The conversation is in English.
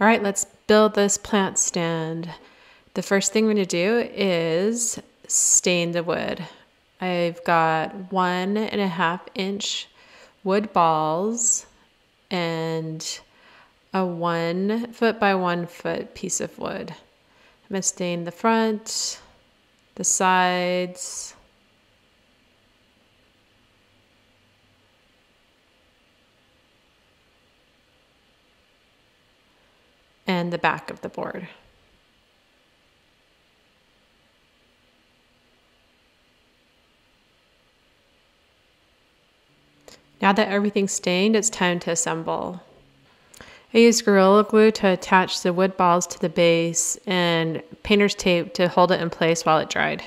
All right, let's build this plant stand. The first thing we're gonna do is stain the wood. I've got one and a half inch wood balls and a one foot by one foot piece of wood. I'm gonna stain the front, the sides, and the back of the board. Now that everything's stained, it's time to assemble. I used Gorilla Glue to attach the wood balls to the base and painter's tape to hold it in place while it dried.